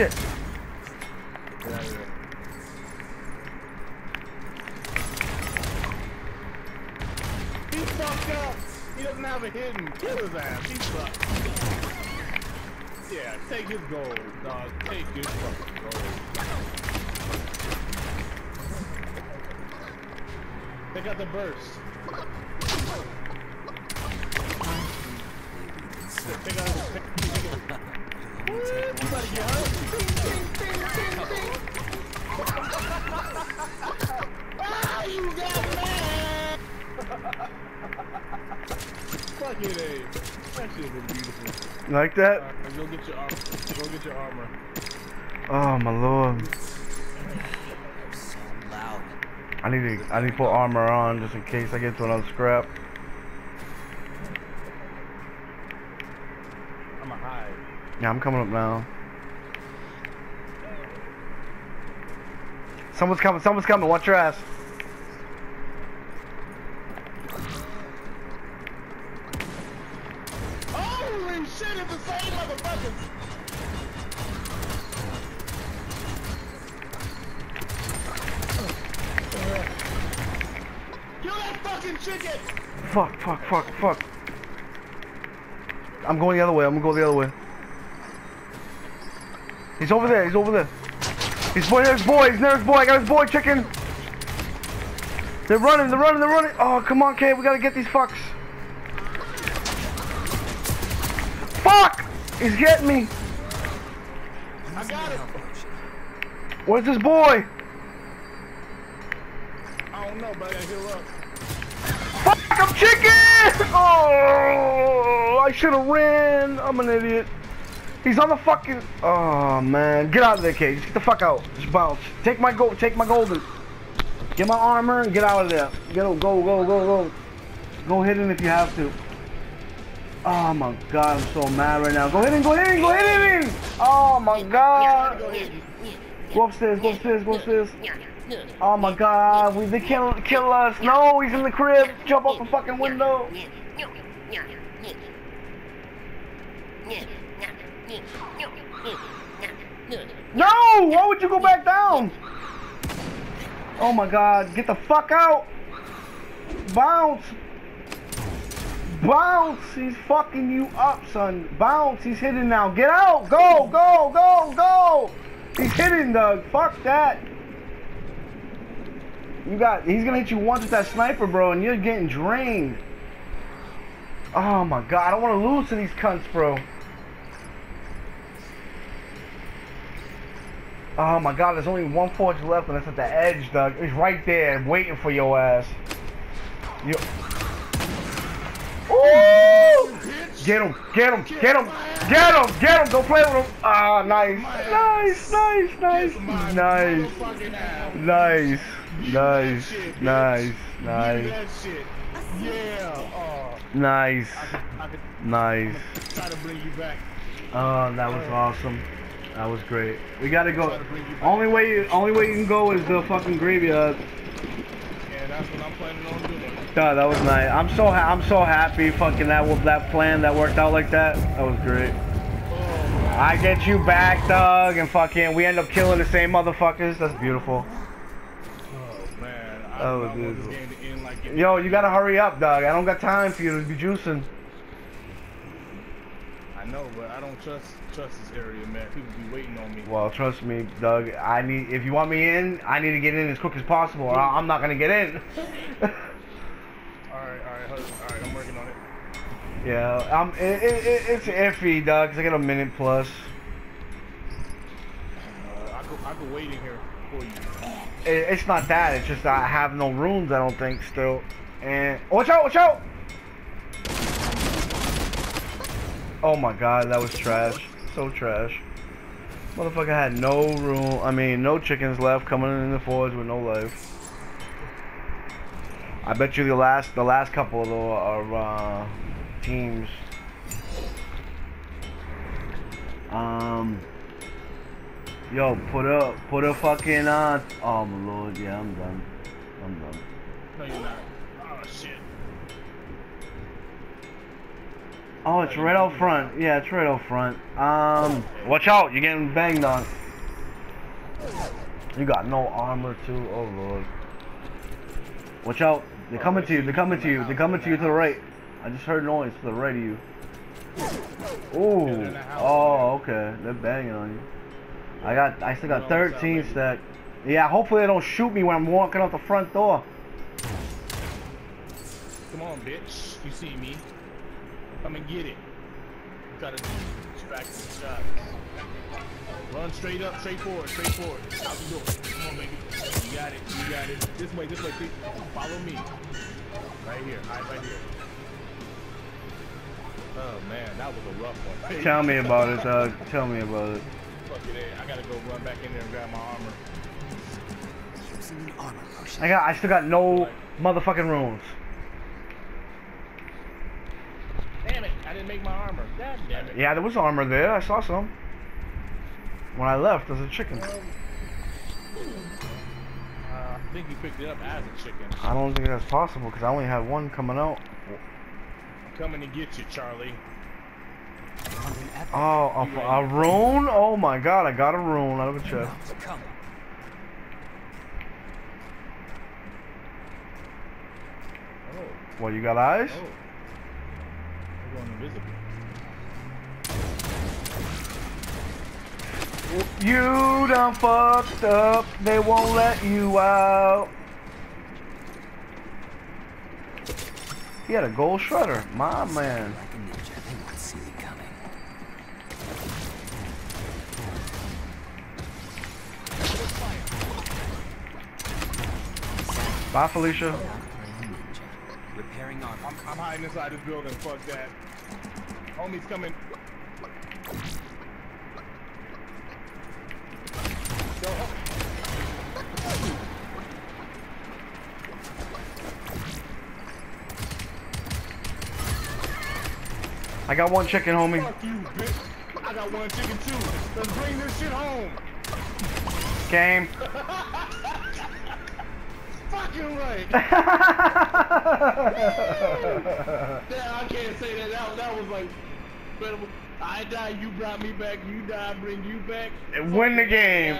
shit. Out of here. Fucked up. He doesn't have a hidden. Kill his ass. He's fucked. Yeah, take his gold, dog. Take his fucking gold. Take out the burst. Take out the ah, you got mad! Fuck it, eh? That shit was beautiful. Like that? Go get your armor. Go get your armor. Oh my lord. So loud. I need to I need to put armor on just in case I get to another scrap. I'ma hide. Yeah, I'm coming up now. Someone's coming, someone's coming, watch your ass. Holy shit, it's the same motherfuckers! Kill that fucking chicken! Fuck, fuck, fuck, fuck. I'm going the other way, I'm gonna go the other way. He's over there, he's over there. He's boy, there's boy, he's near his boy, I got his boy chicken. They're running, they're running, they're running. Oh, come on, Kay, we gotta get these fucks. Fuck! He's getting me. I got it! Where's this boy? I don't know, but I gotta heal up. Fuck, I'm chicken! Oh, I should have ran. I'm an idiot. He's on the fucking. Oh man, get out of there, Kay. Just get the fuck out. Just bounce. Take my gold. Take my golden. Get my armor and get out of there. Get go, go, go, go, go. Go hit him if you have to. Oh my god, I'm so mad right now. Go hit him, go hit him, go hit him! Oh my god! Go upstairs, go upstairs, go upstairs. Oh my god, we they kill kill us. No, he's in the crib. Jump off the fucking window. No! Why would you go back down? Oh my god, get the fuck out! Bounce! Bounce! He's fucking you up, son. Bounce! He's hitting now. Get out! Go! Go! Go! Go! He's hitting, Doug. Fuck that. You got. He's gonna hit you once with that sniper, bro, and you're getting drained. Oh my god, I don't want to lose to these cunts, bro. Oh my god, there's only one forge left, and it's at the edge, Doug. It's right there, waiting for your ass. You. Ooh! Get him! Get him! Get him! Get him! Get him! Don't play with him! Ah, nice, nice, nice, nice, nice, nice, nice, nice, nice. Yeah. Oh, nice, nice. try to bring you back. Oh, that was awesome. That was great. We gotta go. Only way, you, only way you can go is the fucking graveyard. And that's what I'm planning on doing. God, that was nice. I'm so ha I'm so happy. Fucking that that plan that worked out like that. That was great. Oh, I get you back, Doug, and fucking we end up killing the same motherfuckers. That's beautiful. oh man. I Oh, do not want this game to end like. Yo, you gotta hurry up, Doug. I don't got time for you to be juicing. I know, but I don't trust trust this area, man. People be waiting on me. Well, trust me, Doug. I need if you want me in, I need to get in as quick as possible. Or I'm not gonna get in. all right, all right, all right. I'm working on it. yeah, um, it, it, it, it's iffy, Doug. 'cause I got a minute plus. Uh, I could I could wait in here for you. It, it's not that. It's just I have no rooms. I don't think still. And watch out! Watch out! Oh my God, that was trash. So trash. Motherfucker had no room. I mean, no chickens left coming in the forge with no life. I bet you the last, the last couple of the uh, teams. Um. Yo, put a put a fucking uh. Oh my lord, yeah, I'm done. I'm done. No, you're not. Oh shit. Oh, it's right out front. Yeah, it's right out front. Um, watch out! You're getting banged on. You got no armor too. Oh lord. Watch out! They're coming to you. They're coming to you. They're coming to you to the right. I just heard noise to the right of you. Ooh. Oh, okay. They're banging on you. I got. I still got 13 stacked. Yeah. Hopefully they don't shoot me when I'm walking out the front door. Come on, bitch. You see me. Come and get it. You gotta distract the shot. Run straight up, straight forward, straight forward. Out the door. Come on, baby. You got it. You got it. This way, this way, please. Follow me. Right here. Hide right here. Oh man, that was a rough one. Tell me about it, Doug. Tell me about it. Fuck it, eh. I gotta go run back in there and grab my armor. Using the armor potion. I got. I still got no motherfucking runes. Damn it! I didn't make my armor. God damn it. Yeah, there was armor there. I saw some. When I left, there's a chicken. Uh, I think you picked it up as a chicken. I don't think that's possible because I only had one coming out. I'm coming to get you, Charlie. Wondering at the Oh, a, a rune? Oh my god, I got a rune out of a chest. mouth to come. Oh, What, you got eyes? oh. Going invisible. You done fucked up. They won't let you out. He had a gold shredder. My man. Like a Repairing armor. I'm, I'm hiding inside this building. Fuck that. Homie's coming. I got one chicken, homie. Fuck you, bitch. I got one chicken too. Let's bring this shit home. Game. Fucking right. Yeah, I can't say that. That, that was like. I die, you brought me back. You die, I bring you back. And win the game.